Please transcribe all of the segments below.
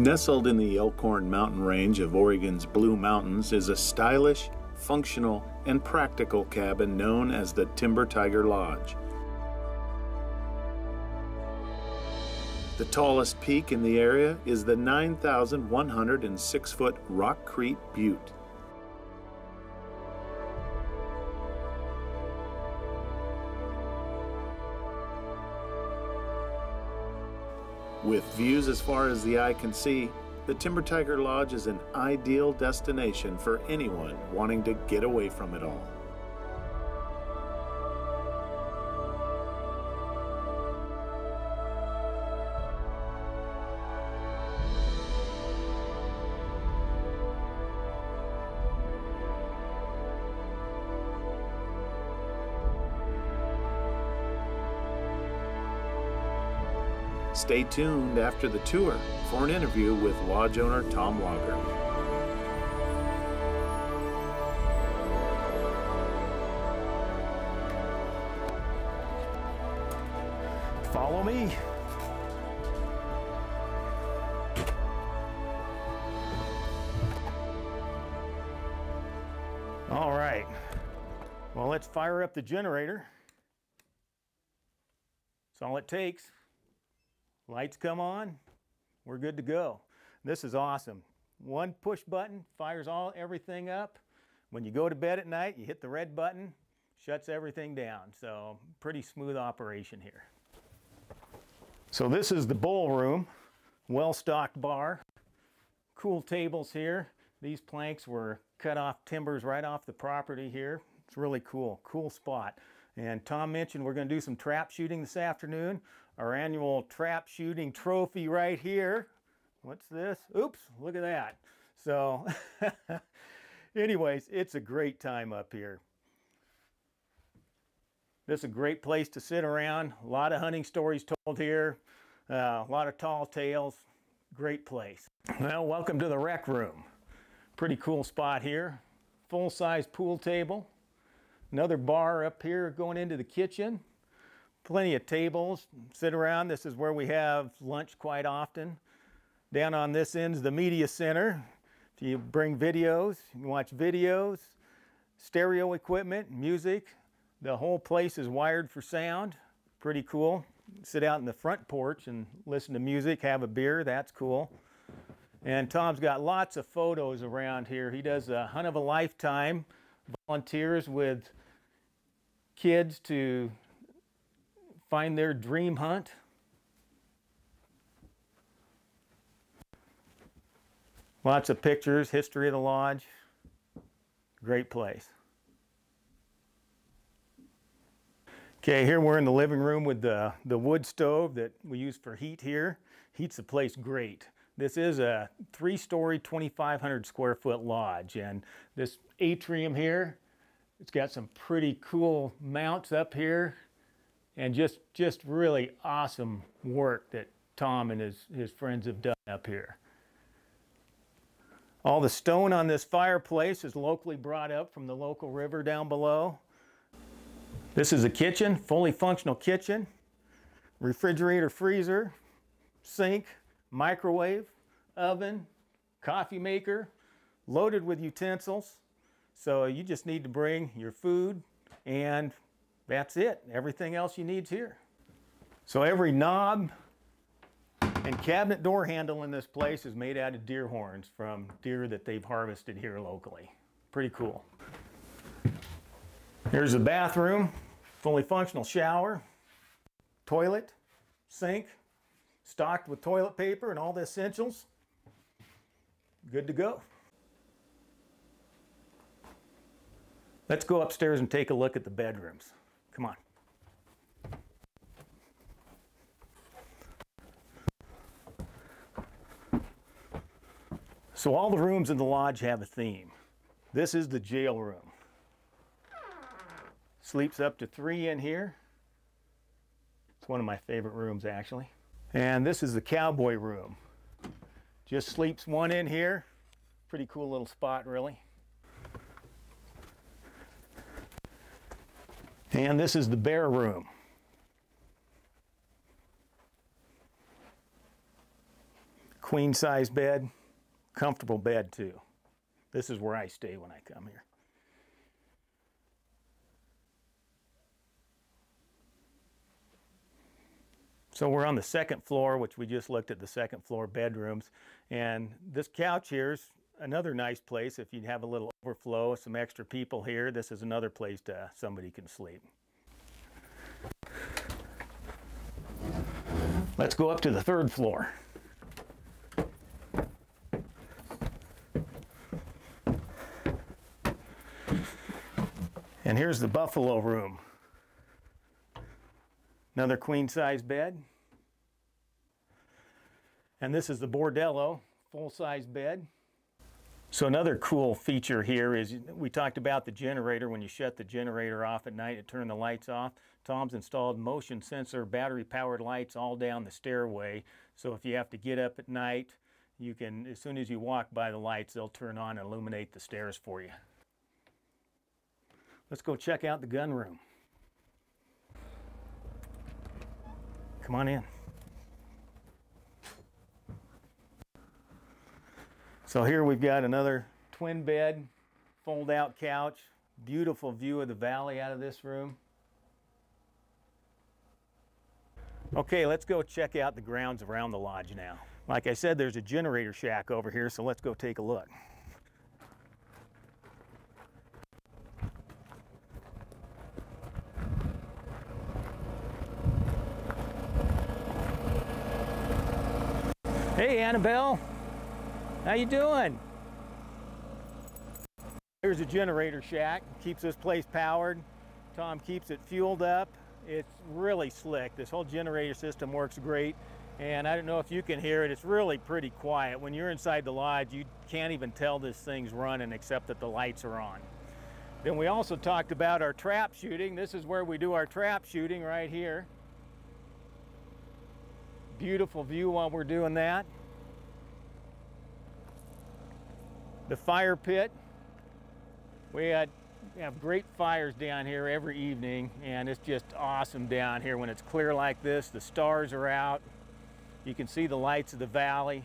Nestled in the Elkhorn mountain range of Oregon's Blue Mountains is a stylish, functional, and practical cabin known as the Timber Tiger Lodge. The tallest peak in the area is the 9,106 foot Rock Creek Butte. With views as far as the eye can see, the Timber Tiger Lodge is an ideal destination for anyone wanting to get away from it all. Stay tuned after the tour for an interview with lodge owner Tom Lager. Follow me. All right. Well, let's fire up the generator. That's all it takes. Lights come on, we're good to go. This is awesome. One push button fires all everything up. When you go to bed at night, you hit the red button, shuts everything down. So pretty smooth operation here. So this is the bowl room, well-stocked bar, cool tables here. These planks were cut off timbers right off the property here. It's really cool, cool spot. And Tom mentioned we're going to do some trap shooting this afternoon. Our annual trap shooting trophy right here. What's this? Oops, look at that. So anyways, it's a great time up here. This is a great place to sit around. A lot of hunting stories told here. Uh, a lot of tall tales. Great place. Well, welcome to the rec room. Pretty cool spot here. Full-size pool table. Another bar up here going into the kitchen. Plenty of tables, sit around. This is where we have lunch quite often. Down on this end is the media center. If you bring videos, you watch videos, stereo equipment, music. The whole place is wired for sound. Pretty cool. Sit out in the front porch and listen to music, have a beer. That's cool. And Tom's got lots of photos around here. He does a hunt of a lifetime, volunteers with kids to find their dream hunt. Lots of pictures, history of the lodge. Great place. Okay, here we're in the living room with the, the wood stove that we use for heat here. Heats the place great. This is a three-story, 2,500 square foot lodge, and this atrium here it's got some pretty cool mounts up here and just, just really awesome work that Tom and his, his friends have done up here. All the stone on this fireplace is locally brought up from the local river down below. This is a kitchen, fully functional kitchen, refrigerator, freezer, sink, microwave, oven, coffee maker, loaded with utensils. So you just need to bring your food and that's it. Everything else you need is here. So every knob and cabinet door handle in this place is made out of deer horns from deer that they've harvested here locally. Pretty cool. Here's the bathroom, fully functional shower, toilet, sink, stocked with toilet paper and all the essentials. Good to go. Let's go upstairs and take a look at the bedrooms. Come on. So all the rooms in the lodge have a theme. This is the jail room. Sleeps up to three in here. It's one of my favorite rooms actually. And this is the cowboy room. Just sleeps one in here. Pretty cool little spot really. And this is the bear room. queen size bed, comfortable bed too. This is where I stay when I come here. So we're on the second floor, which we just looked at the second floor bedrooms. And this couch here is another nice place if you have a little overflow, some extra people here. This is another place to somebody can sleep. Let's go up to the third floor. And here's the buffalo room. Another queen size bed. And this is the bordello, full size bed. So another cool feature here is we talked about the generator. When you shut the generator off at night and turn the lights off, Tom's installed motion sensor battery powered lights all down the stairway. So if you have to get up at night, you can, as soon as you walk by the lights, they'll turn on and illuminate the stairs for you. Let's go check out the gun room. Come on in. So here we've got another twin bed, fold out couch, beautiful view of the valley out of this room. Okay, let's go check out the grounds around the lodge now. Like I said, there's a generator shack over here, so let's go take a look. Hey, Annabelle. How you doing? Here's a generator shack. Keeps this place powered. Tom keeps it fueled up. It's really slick. This whole generator system works great. And I don't know if you can hear it. It's really pretty quiet. When you're inside the lodge, you can't even tell this thing's running except that the lights are on. Then we also talked about our trap shooting. This is where we do our trap shooting right here. Beautiful view while we're doing that. The fire pit. We had have great fires down here every evening and it's just awesome down here when it's clear like this. The stars are out. You can see the lights of the valley.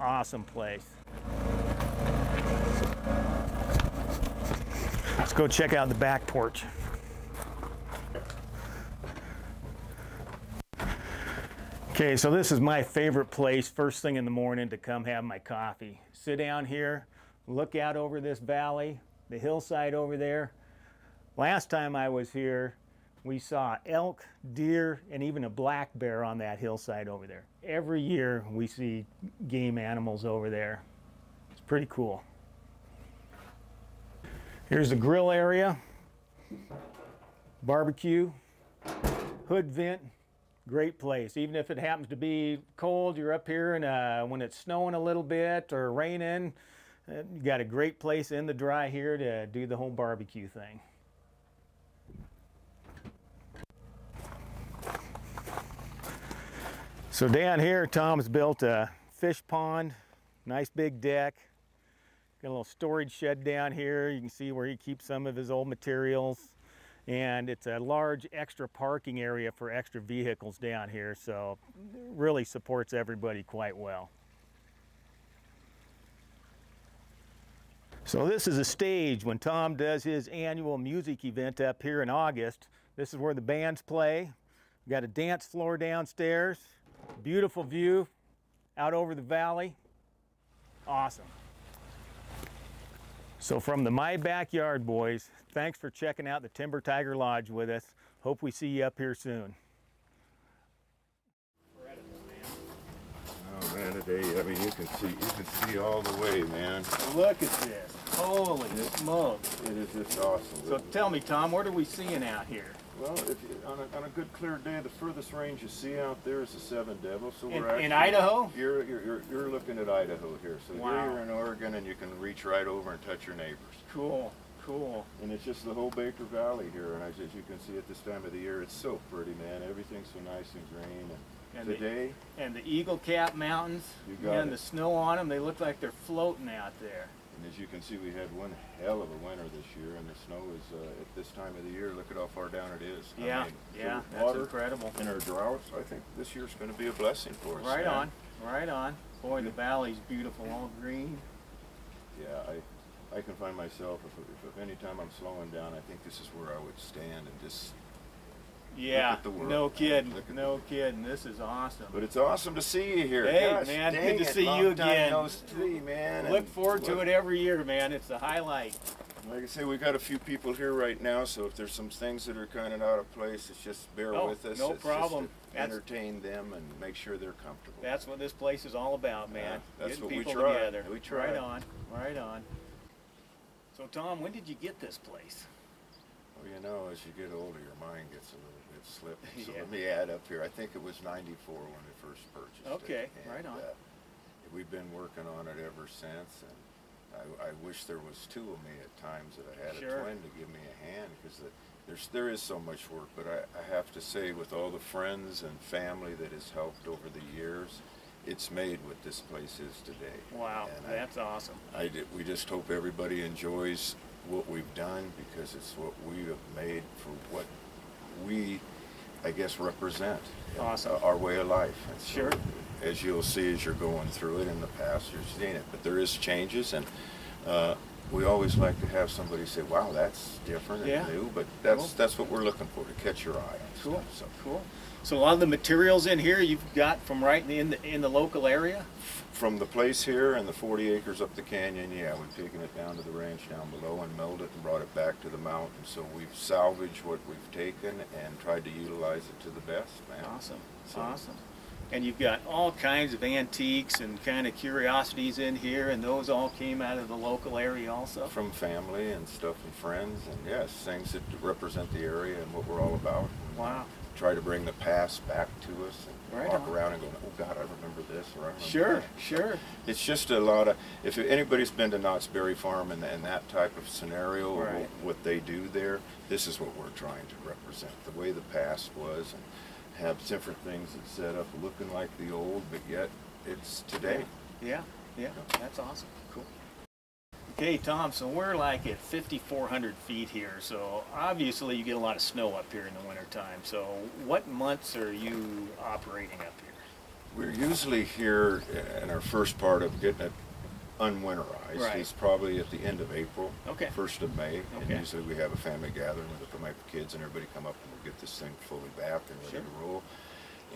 Awesome place. Let's go check out the back porch. Okay, so this is my favorite place first thing in the morning to come have my coffee. Sit down here, look out over this valley, the hillside over there. Last time I was here, we saw elk, deer, and even a black bear on that hillside over there. Every year we see game animals over there. It's pretty cool. Here's the grill area, barbecue, hood vent, great place. Even if it happens to be cold, you're up here and uh, when it's snowing a little bit or raining, uh, you got a great place in the dry here to do the whole barbecue thing. So down here, Tom's built a fish pond, nice big deck. Got a little storage shed down here. You can see where he keeps some of his old materials and it's a large extra parking area for extra vehicles down here so really supports everybody quite well. So this is a stage when Tom does his annual music event up here in August. This is where the bands play. We've got a dance floor downstairs, beautiful view out over the valley. Awesome. So from the My Backyard Boys, thanks for checking out the Timber Tiger Lodge with us. Hope we see you up here soon. Oh man, today, I mean, you can see, you can see all the way, man. Look at this. Holy smokes. It is just awesome. So tell me, Tom, what are we seeing out here? Well, if you, on, a, on a good clear day, the furthest range you see out there is the Seven Devils. So In, we're actually, in Idaho? You're, you're, you're, you're looking at Idaho here. So Wow. here you're in Oregon and you can reach right over and touch your neighbors. Cool, cool. And it's just the whole Baker Valley here. And as, as you can see at this time of the year, it's so pretty, man. Everything's so nice and green. And, And the- And the Eagle Cap Mountains, and it. the snow on them, they look like they're floating out there. and as you can see, we had one hell of a winter this year, and the snow is uh, at this time of the year. Look at how far down it is. I Yeah, mean, yeah, that's water incredible. in our droughts, I think this year's going to be a blessing for us. Right man. on, right on. Boy, the valley's beautiful, all green. Yeah, I, I can find myself if, if, if any time I'm slowing down, I think this is where I would stand and just. Yeah, at the world, no kidding, Look no kidding. This is awesome. But it's awesome to see you here. Hey, Gosh, man, good to it, see long you again. No see, man. Look and forward to it every year, man. It's the highlight. Like I say, we've got a few people here right now, so if there's some things that are kind of out of place, it's just bear Oh, with us. no It's problem. entertain them and make sure they're comfortable. That's what this place is all about, man. Yeah, that's Getting what we people try. together. We try. Right on, right on. So, Tom, when did you get this place? Well, you know, as you get older, your mind gets a little bit slippy. So Yeah. let me add up here. I think it was '94 when we first purchased it. Okay, right on. Uh, we've been working on it ever since, and I, I wish there was two of me at times that I had Sure. a twin to give me a hand because the, there's there is so much work. But I, I have to say, with all the friends and family that has helped over the years, it's made what this place is today. Wow, And I- that's awesome. I did, we just hope everybody enjoys what we've done because it's what we have made for what we, I guess, represent. Awesome. uh, Our way of life. And so, Sure. As you'll see as you're going through it in the past, you're seeing it. But there is changes and uh, we always like to have somebody say, wow, that's different Yeah. and new. But that's, Cool. that's what we're looking for, to catch your eye Cool, stuff. So cool. So, a lot of the materials in here you've got from right in the, in the, in the local area? From the place here and the 40 acres up the canyon, yeah, we've taken it down to the ranch down below and milled it and brought it back to the mountain. So we've salvaged what we've taken and tried to utilize it to the best, man. Awesome, So- awesome. And you've got all kinds of antiques and kind of curiosities in here, and those all came out of the local area also? From family and stuff and friends and yes, things that represent the area and what we're all about. Wow. Try to bring the past back to us and Right walk on. around and go, oh God, I remember this or I remember Sure, that." sure. It's just a lot of, if anybody's been to Knott's Berry Farm and, and that type of scenario, Right. what, what they do there, this is what we're trying to represent. The way the past was and have different things that set up looking like the old, but yet it's today. Yeah, yeah, that's awesome. Cool. Okay, Tom, so we're like at 5,400 feet here, so obviously you get a lot of snow up here in the wintertime. So what months are you operating up here? We're usually here in our first part of getting it unwinterized. Right. It's probably at the end of April, Okay. first of May. Okay. And usually we have a family gathering with my kids and everybody come up and we'll get this thing fully back and ready Sure. to roll.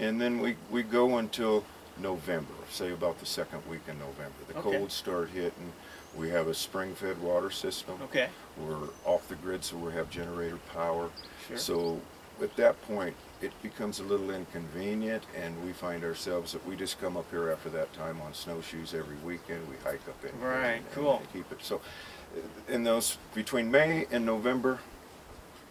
And then we, we go until November, say about the second week in November. The Okay. colds start hitting. We have a spring-fed water system. Okay. We're off the grid, so we have generator power. Sure. So at that point, it becomes a little inconvenient, and we find ourselves that we just come up here after that time on snowshoes every weekend. We hike up in Right, and- cool. and keep it. So in those between May and November,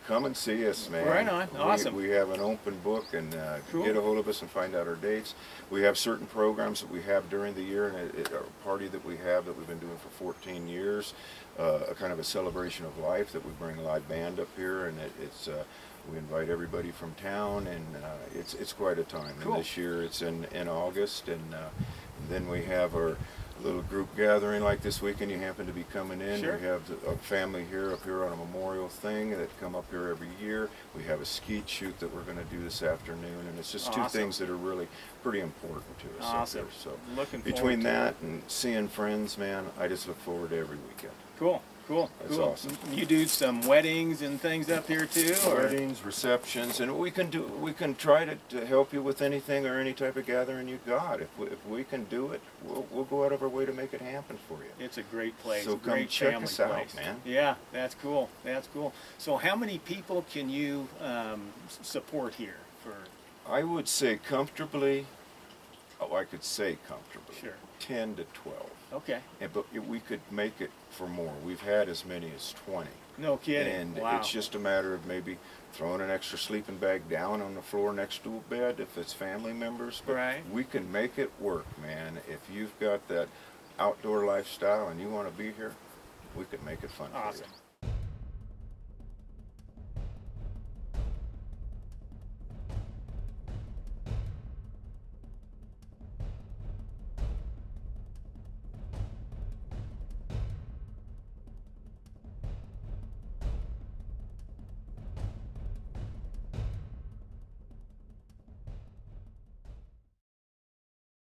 come and see us, man. Right on. We- Awesome. We, have an open book, and uh, Cool. get a hold of us and find out our dates. We have certain programs that we have during the year, and a, a party that we have that we've been doing for 14 years, uh, a kind of a celebration of life that we bring a live band up here, and it, it's uh, we invite everybody from town, and uh, it's it's quite a time. Cool. And this year it's in in August, and, uh, and then we have our little group gathering like this weekend. You happen to be coming in. Sure. We have a family here up here on a memorial thing that come up here every year. We have a skeet shoot that we're going to do this afternoon, and it's just two things that are really pretty important to us. up Awesome. there. So Looking between that and seeing friends, man, I just look forward to every weekend. Cool, cool, That's cool. awesome. You do some weddings and things up here too, or? Weddings, receptions, and we can do. We can try to, to help you with anything or any type of gathering you got. If we, if we can do it, we'll, we'll go out of our way to make it happen for you. It's a great place, So a come great check family us out, place. man. Yeah, that's cool. That's cool. So, how many people can you um, support here? For I would say comfortably. Oh, I could say comfortably. Sure. Ten to twelve. okay, And, but we could make it for more. We've had as many as twenty. no kidding. And wow. it's just a matter of maybe throwing an extra sleeping bag down on the floor next to a bed if it's family members. But Right. we can make it work, man. If you've got that outdoor lifestyle and you want to be here, we could make it fun for you. awesome.